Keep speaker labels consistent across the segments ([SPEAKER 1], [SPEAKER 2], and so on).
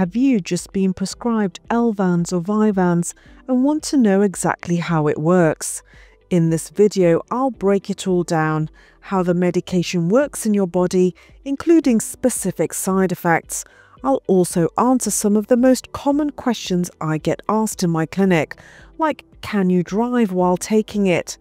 [SPEAKER 1] Have you just been prescribed Elvanse or Vyvanse and want to know exactly how it works? In this video, I'll break it all down, how the medication works in your body, including specific side effects. I'll also answer some of the most common questions I get asked in my clinic, like can you drive while taking it?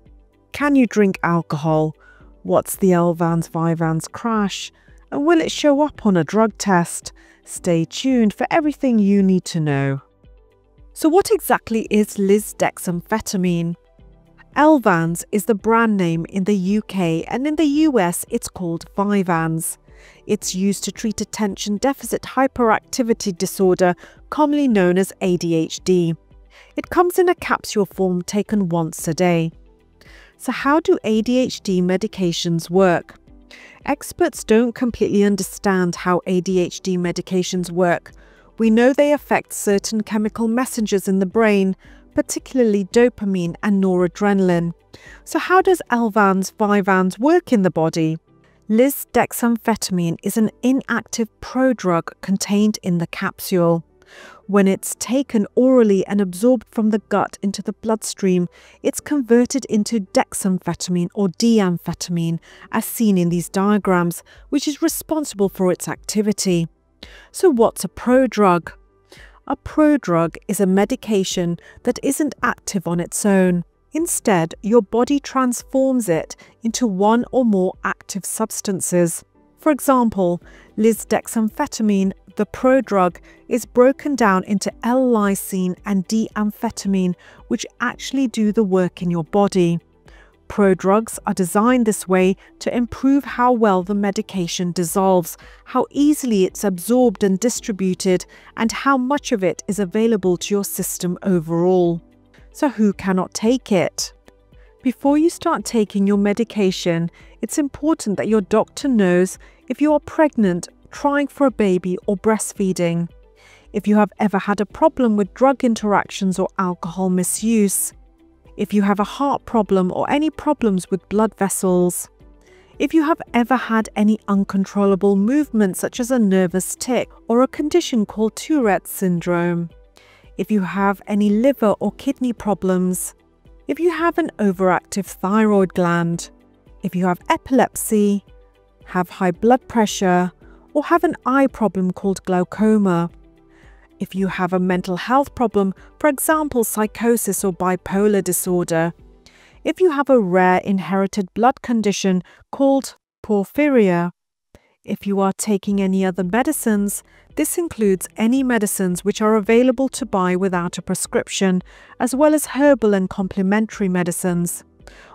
[SPEAKER 1] Can you drink alcohol? What's the Elvanse Vyvanse crash? And will it show up on a drug test? Stay tuned for everything you need to know. So what exactly is lisdexamfetamine? Elvanse is the brand name in the UK and in the US it's called Vyvanse. It's used to treat attention deficit hyperactivity disorder, commonly known as ADHD. It comes in a capsule form taken once a day. So how do ADHD medications work? Experts don't completely understand how ADHD medications work. We know they affect certain chemical messengers in the brain, particularly dopamine and noradrenaline. So how does Elvanse Vyvanse work in the body? Lisdexamfetamine is an inactive prodrug contained in the capsule. When it's taken orally and absorbed from the gut into the bloodstream, it's converted into dexamphetamine or D-amphetamine, as seen in these diagrams, which is responsible for its activity. So what's a prodrug? A prodrug is a medication that isn't active on its own. Instead, your body transforms it into one or more active substances. For example, lisdexamfetamine the prodrug is broken down into L-lysine and D-amphetamine, which actually do the work in your body. Prodrugs are designed this way to improve how well the medication dissolves, how easily it's absorbed and distributed, and how much of it is available to your system overall. So who cannot take it? Before you start taking your medication, it's important that your doctor knows if you are pregnant trying for a baby or breastfeeding. If you have ever had a problem with drug interactions or alcohol misuse. If you have a heart problem or any problems with blood vessels. If you have ever had any uncontrollable movement such as a nervous tic or a condition called Tourette's syndrome. If you have any liver or kidney problems. If you have an overactive thyroid gland. If you have epilepsy, have high blood pressure, or have an eye problem called glaucoma. If you have a mental health problem, for example psychosis or bipolar disorder. If you have a rare inherited blood condition called porphyria. If you are taking any other medicines, this includes any medicines which are available to buy without a prescription, as well as herbal and complementary medicines.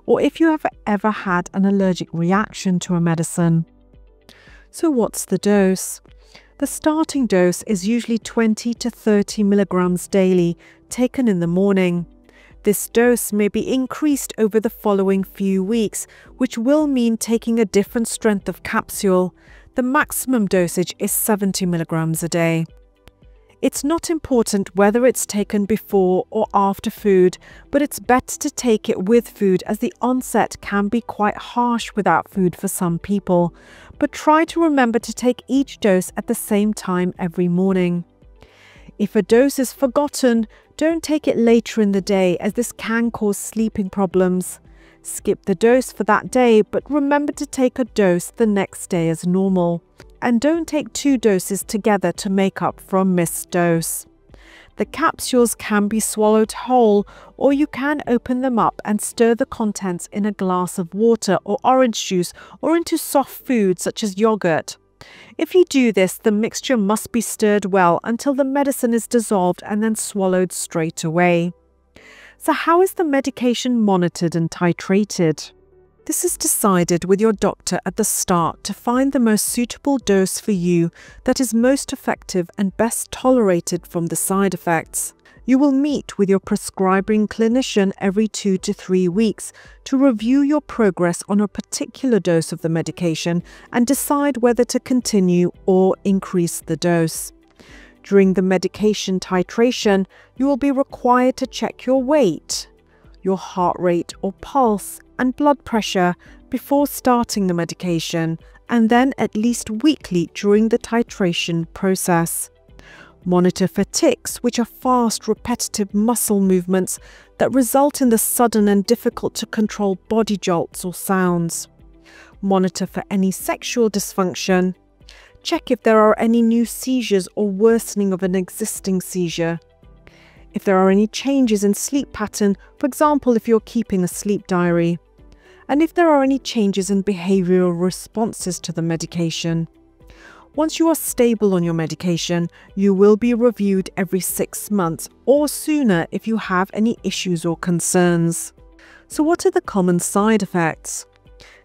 [SPEAKER 1] Or if you have ever had an allergic reaction to a medicine. So what's the dose? The starting dose is usually 20 to 30 milligrams daily, taken in the morning. This dose may be increased over the following few weeks, which will mean taking a different strength of capsule. The maximum dosage is 70 milligrams a day. It's not important whether it's taken before or after food, but it's better to take it with food as the onset can be quite harsh without food for some people. But try to remember to take each dose at the same time every morning. If a dose is forgotten, don't take it later in the day as this can cause sleeping problems. Skip the dose for that day, but remember to take a dose the next day as normal and don't take two doses together to make up for a missed dose. The capsules can be swallowed whole or you can open them up and stir the contents in a glass of water or orange juice or into soft food such as yogurt. If you do this, the mixture must be stirred well until the medicine is dissolved and then swallowed straight away. So how is the medication monitored and titrated? This is decided with your doctor at the start to find the most suitable dose for you that is most effective and best tolerated from the side effects. You will meet with your prescribing clinician every two to three weeks to review your progress on a particular dose of the medication and decide whether to continue or increase the dose. During the medication titration, you will be required to check your weight, your heart rate or pulse, and blood pressure before starting the medication and then at least weekly during the titration process. Monitor for tics, which are fast, repetitive muscle movements that result in the sudden and difficult to control body jolts or sounds. Monitor for any sexual dysfunction. Check if there are any new seizures or worsening of an existing seizure. If there are any changes in sleep pattern, for example, if you're keeping a sleep diary. And if there are any changes in behavioral responses to the medication. Once you are stable on your medication, you will be reviewed every six months or sooner if you have any issues or concerns. So, what are the common side effects?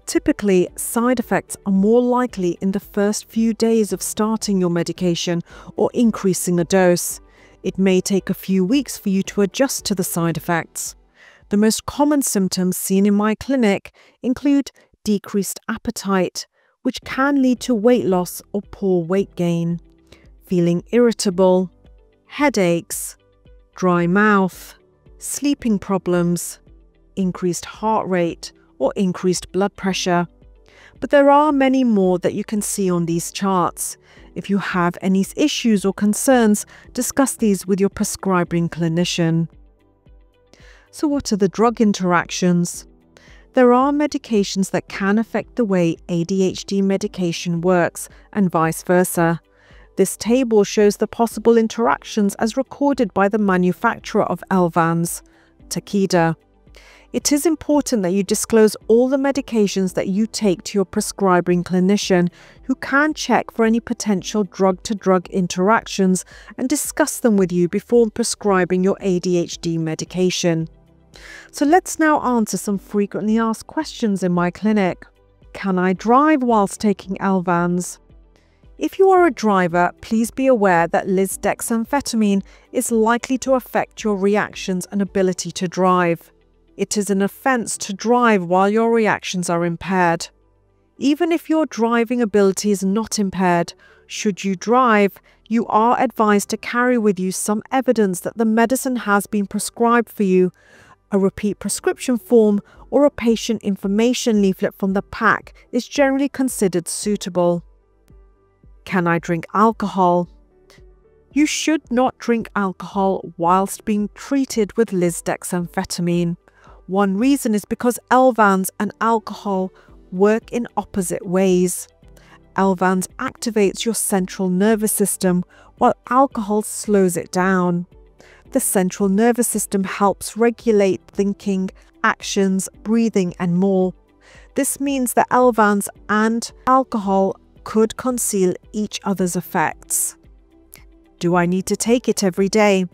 [SPEAKER 1] Typically, side effects are more likely in the first few days of starting your medication or increasing a dose. It may take a few weeks for you to adjust to the side effects. The most common symptoms seen in my clinic include decreased appetite, which can lead to weight loss or poor weight gain, feeling irritable, headaches, dry mouth, sleeping problems, increased heart rate, or increased blood pressure. But there are many more that you can see on these charts. If you have any issues or concerns, discuss these with your prescribing clinician. So, what are the drug interactions? There are medications that can affect the way ADHD medication works and vice versa. This table shows the possible interactions as recorded by the manufacturer of Elvanse, Takeda. It is important that you disclose all the medications that you take to your prescribing clinician who can check for any potential drug to drug interactions and discuss them with you before prescribing your ADHD medication. So let's now answer some frequently asked questions in my clinic. Can I drive whilst taking Elvanse? If you are a driver, please be aware that lisdexamfetamine is likely to affect your reactions and ability to drive. It is an offence to drive while your reactions are impaired. Even if your driving ability is not impaired, should you drive, you are advised to carry with you some evidence that the medicine has been prescribed for you a repeat prescription form or a patient information leaflet from the pack is generally considered suitable. Can I drink alcohol? You should not drink alcohol whilst being treated with lisdexamfetamine. One reason is because Elvanse and alcohol work in opposite ways. Elvanse activates your central nervous system while alcohol slows it down. The central nervous system helps regulate thinking, actions, breathing, and more. This means that Elvanse and alcohol could conceal each other's effects. Do I need to take it every day?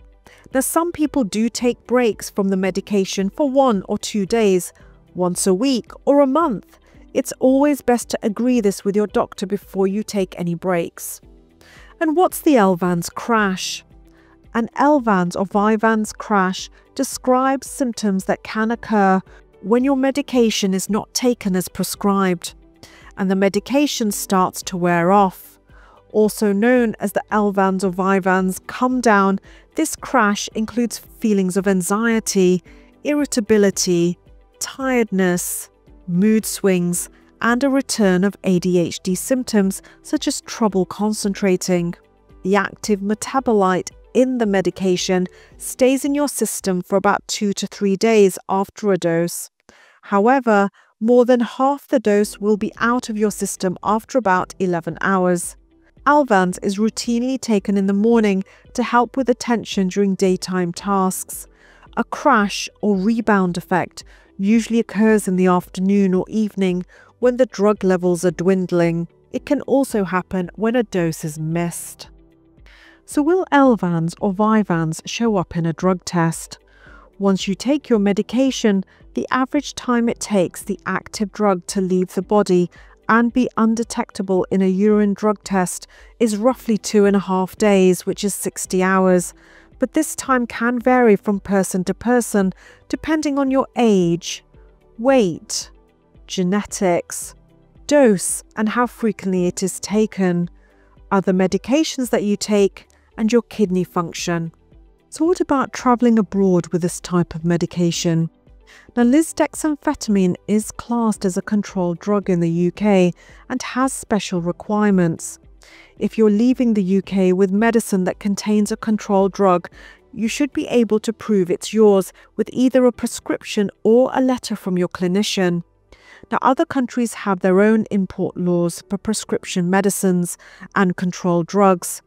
[SPEAKER 1] Now, some people do take breaks from the medication for one or two days, once a week, or a month. It's always best to agree this with your doctor before you take any breaks. And what's the Elvanse crash? An Elvanse or Vyvanse crash describes symptoms that can occur when your medication is not taken as prescribed and the medication starts to wear off. Also known as the Elvanse or Vyvanse come down, this crash includes feelings of anxiety, irritability, tiredness, mood swings, and a return of ADHD symptoms such as trouble concentrating. The active metabolite in the medication stays in your system for about two to three days after a dose. However, more than half the dose will be out of your system after about 11 hours. Elvanse is routinely taken in the morning to help with attention during daytime tasks. A crash or rebound effect usually occurs in the afternoon or evening when the drug levels are dwindling. It can also happen when a dose is missed. So will Elvanse or Vyvanse show up in a drug test? Once you take your medication, the average time it takes the active drug to leave the body and be undetectable in a urine drug test is roughly two and a half days, which is 60 hours. But this time can vary from person to person depending on your age, weight, genetics, dose, and how frequently it is taken, other medications that you take, and your kidney function. So what about travelling abroad with this type of medication? Now lisdexamfetamine is classed as a controlled drug in the UK and has special requirements. If you're leaving the UK with medicine that contains a controlled drug, you should be able to prove it's yours with either a prescription or a letter from your clinician. Now, other countries have their own import laws for prescription medicines and controlled drugs.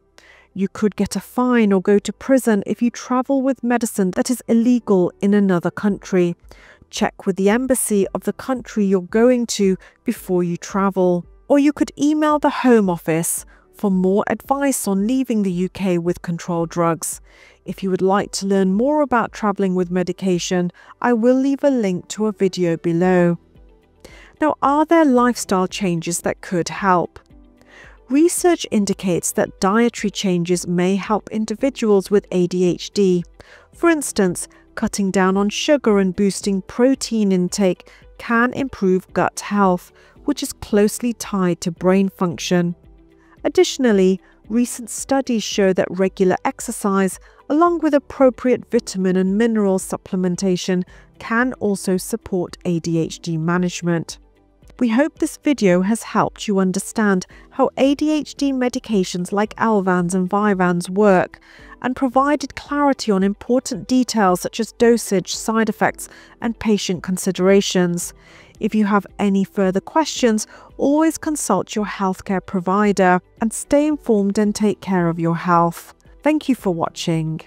[SPEAKER 1] You could get a fine or go to prison if you travel with medicine that is illegal in another country. Check with the embassy of the country you're going to before you travel. Or you could email the Home Office for more advice on leaving the UK with controlled drugs. If you would like to learn more about travelling with medication, I will leave a link to a video below. Now, are there lifestyle changes that could help? Research indicates that dietary changes may help individuals with ADHD. For instance, cutting down on sugar and boosting protein intake can improve gut health, which is closely tied to brain function. Additionally, recent studies show that regular exercise, along with appropriate vitamin and mineral supplementation, can also support ADHD management. We hope this video has helped you understand how ADHD medications like Alvans and Vyvanse work and provided clarity on important details such as dosage, side effects and patient considerations. If you have any further questions, always consult your healthcare provider and stay informed and take care of your health. Thank you for watching.